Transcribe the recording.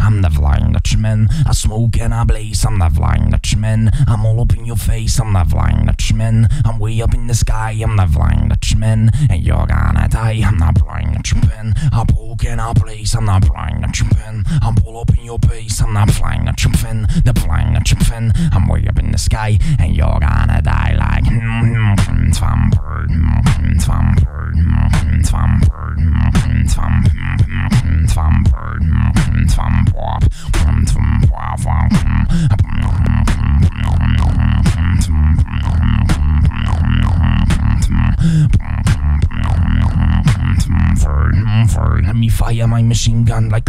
I'm the flying Dutchman. I smoke and I blaze. I'm the flying Dutchman. I'm all up in your face. I'm the flying Dutchman. I'm way up in the sky. I'm the flying Dutchman. And you're gonna die. I'm the flying Dutchman. I poke and I blaze. I'm the flying Dutchman. I'm all up in your face. I'm the flying Dutchman. The flying Dutchman. I'm way up in the sky. And you're gonna die like. Let me fire my machine gun like